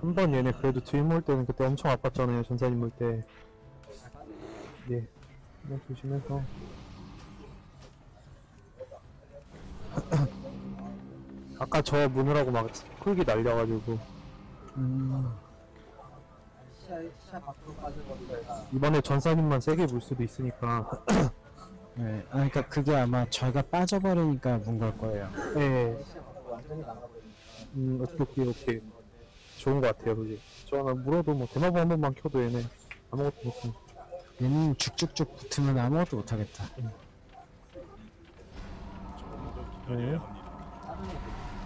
한 번 얘네 그래도 뒤에 몰 때는 그때 엄청 아팠잖아요, 전사님 몰 때. 네. 한번 조심해서. 아까 저 무느라고 막 쿨기 날려가지고. 음. 이번에 전사님만 세게 물 수도 있으니까. 네. 아, 그러니까 그게 아마 저희가 빠져버리니까 문 걸 거예요. 예. 나가버리니까. 음, 오케이, 오케이, 오케이. 좋은 것 같아요, 그게. 저는 물어도 뭐, 대마보 한 번만 켜도 얘네 아무것도 못해. 얘는 쭉쭉쭉 붙으면 아무것도 못하겠다. 네.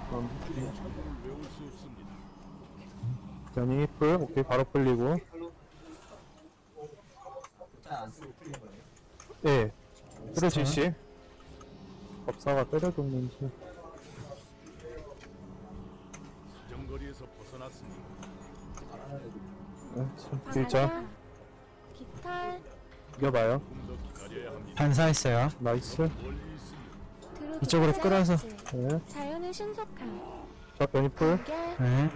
그럼, 전이 풀, 오케이, 바로 풀리고. 예. 그래, 지씨. 법사가 때려줬는지. 거리에서 벗어났습니다. 네, 참, 길자. 바다야. 깃털 이겨봐요. 조금 더 기다려야 합니다. 반사했어요. 나이스. 멀리 이쪽으로 끌어서. 찌릿찌릿. 네. 자연의 신속함 자, 변이 풀. 결 네.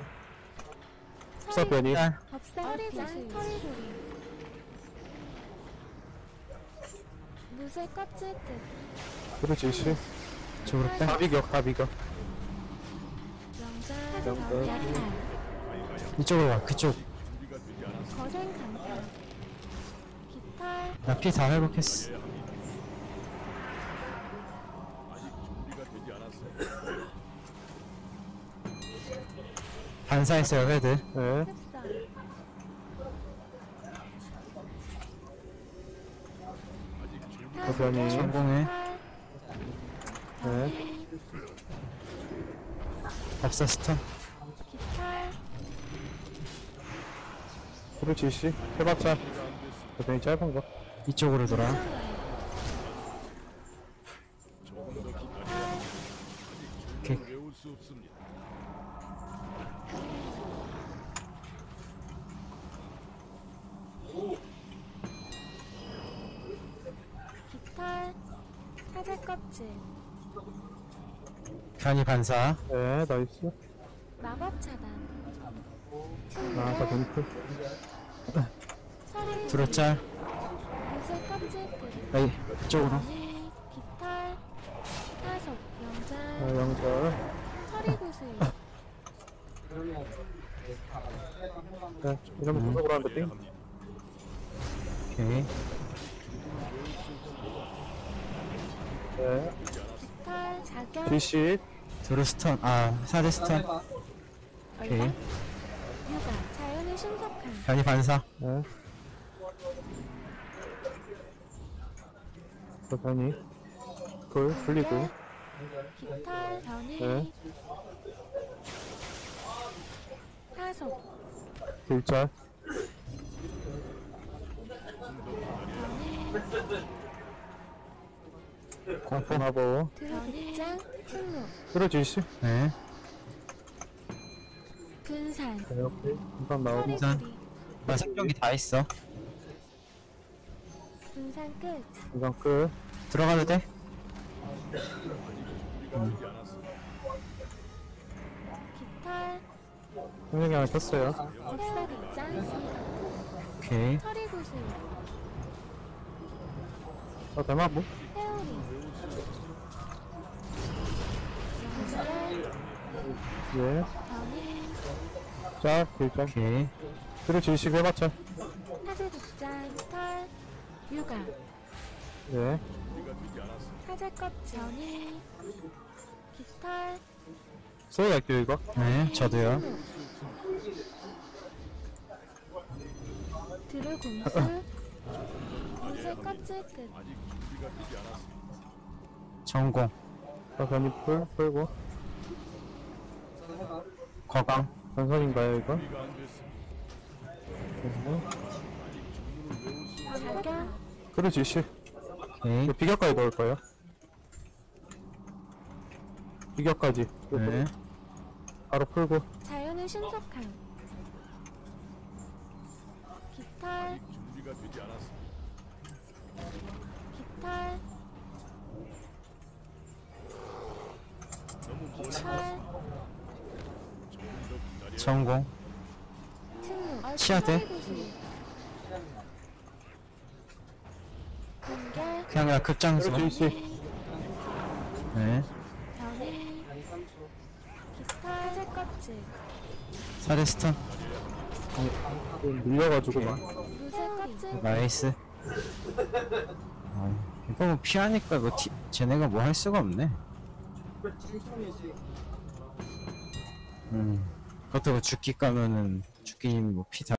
변이. 법사 허리 구슬 털이돌이 무쇠 껍질 끝 그래, 지씨. 쪽으로 빼. 다비격, 다비격. 이쪽으로 와. 그쪽. 거센 간격 깃털 나피 다 회복했어. 반사했어요, 헤드. 네. 흡선 아직 준비 자, 변이. 성공해. 네. 법사 스턴. 깃털 그래, 지씨. 해봤자. 그 변이 짧은 거. 이쪽으로 돌아. 오케이. 깃털 사제 껍질 변이 반사. 네, 나이스. 마법 차단 아, 자, 변이 풀. 서리 두루 짤. 무쇠 껍질 끝 에이, 이쪽으로. 네, 깃털 타속 아, 영절 영절. 서리 구슬 네, 이러면 구석으로 하는 띵. 오케이. 네. 깃털 자격 지씨. 두루 스턴. 아, 사제 스턴. 오케이. 얼마 육아 자연의 신속함 변이 반사. 네. 자, 변이. 풀, 풀리고. 깃털 변이 네. 타속 길자. 변이 공포하고. 승로 그래, 지씨. 네. 분산 네, 오케이. 일단 나오고. 분산. 나 생존기 다 있어. 분산 끝 이건 끝. 들어가도 돼? 깃털 생명이 하나 켰어요. 법사극장 오케이. 서리 구슬 자, 대마보. 예. 자, 길자. 오케이. 그래, 지씨 해봤자. 사제극장 깃털 육아 예. 사제 껍질 변이 깃털 소리 할게요, 이거. 네, 저도요. 드루 공수 아직 준비가 되지 않았습니다. 전공. 자, 변이 풀, 풀고. 거강. 전선인가요, 이거? 준비가 안 됐습니다. 자격 그래, 지씨. 오케이. 이거 비격까지 넣을 거예요. 비격까지. 네. 바로 풀고. 자연의 신속함 아직 준비가 되지 않았습니다. 깃털 너무 멀리 깃털 조금 더 기다려야 전공. 치아 돼? 도시. 공개. 그냥. 이렇게 있어. 네. 변이. 한 3초. 기타. 회색 껍질. 사레스턴. 좀 밀려가지고 막. 나이스. 아, 이거 뭐 피하니까 뭐 티, 쟤네가 뭐 할 수가 없네. 7초이지. 음. 뭐 죽기 까면은 죽기 뭐 피다